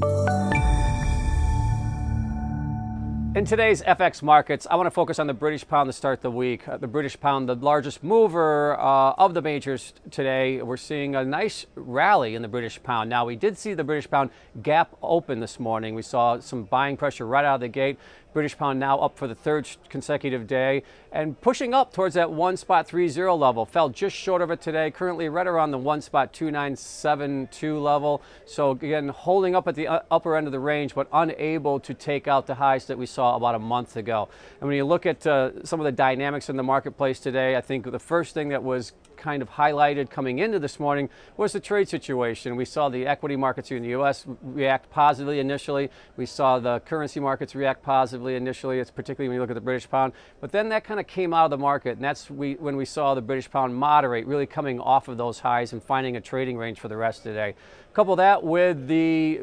Thank you. In today's FX markets, I want to focus on the British pound to start the week. Uh, the British pound, the largest mover uh, of the majors today. We're seeing a nice rally in the British pound. Now, we did see the British pound gap open this morning. We saw some buying pressure right out of the gate. British pound now up for the third consecutive day and pushing up towards that one spot three zero level. Fell just short of it today. Currently right around the one spot two nine seven two level. So again, holding up at the uh, upper end of the range, but unable to take out the highs that we saw about a month ago. And when you look at uh, some of the dynamics in the marketplace today, I think the first thing that was kind of highlighted coming into this morning was the trade situation. We saw the equity markets here in the U.S. react positively initially. We saw the currency markets react positively initially. It's particularly when you look at the British pound. But then that kind of came out of the market, and that's we, when we saw the British pound moderate, really coming off of those highs and finding a trading range for the rest of the day. Couple that with the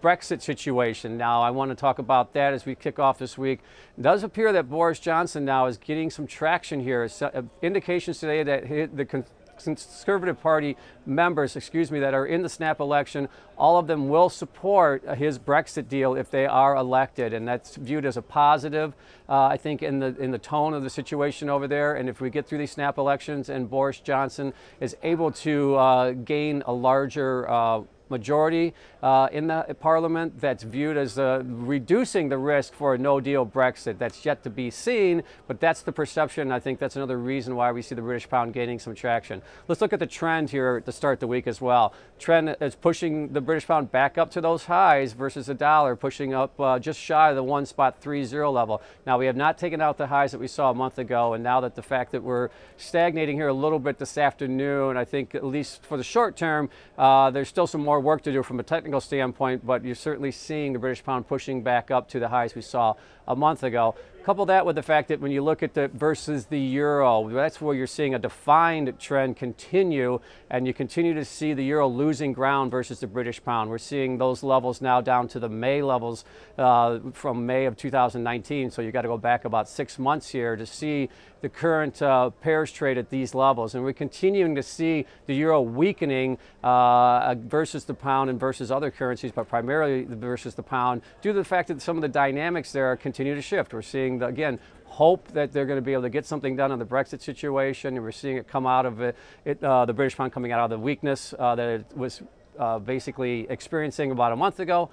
Brexit situation. Now, I want to talk about that as we kick off this week. It does appear that Boris Johnson now is getting some traction here. Uh, indications today that the Conservative Party members, excuse me, that are in the snap election, all of them will support his Brexit deal if they are elected, and that's viewed as a positive, uh, I think, in the in the tone of the situation over there. And if we get through these snap elections and Boris Johnson is able to uh, gain a larger uh, majority uh, in the parliament that's viewed as uh, reducing the risk for a no deal Brexit. That's yet to be seen, but that's the perception. I think that's another reason why we see the British pound gaining some traction. Let's look at the trend here to start the week as well. Trend is pushing the British pound back up to those highs versus the dollar, pushing up uh, just shy of the one spot three zero level. Now, we have not taken out the highs that we saw a month ago, and now that the fact that we're stagnating here a little bit this afternoon, I think at least for the short term, uh, there's still some more more work to do from a technical standpoint, but you're certainly seeing the British pound pushing back up to the highs we saw a month ago. Couple that with the fact that when you look at the versus the euro, that's where you're seeing a defined trend continue, and you continue to see the euro losing ground versus the British pound. We're seeing those levels now down to the May levels uh, from May of 2019. So you got to go back about six months here to see the current uh, pairs trade at these levels, and we're continuing to see the euro weakening uh, versus the pound and versus other currencies, but primarily versus the pound due to the fact that some of the dynamics there continue to shift. We're seeing the, again, hope that they're going to be able to get something done on the Brexit situation, and we're seeing it come out of it, it uh, the British pound coming out of the weakness uh, that it was uh, basically experiencing about a month ago.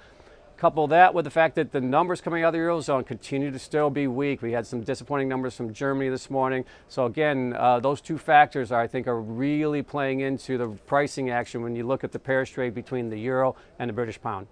Couple that with the fact that the numbers coming out of the Eurozone continue to still be weak. We had some disappointing numbers from Germany this morning. So again, uh, those two factors are, I think are really playing into the pricing action when you look at the pair trade between the euro and the British pound.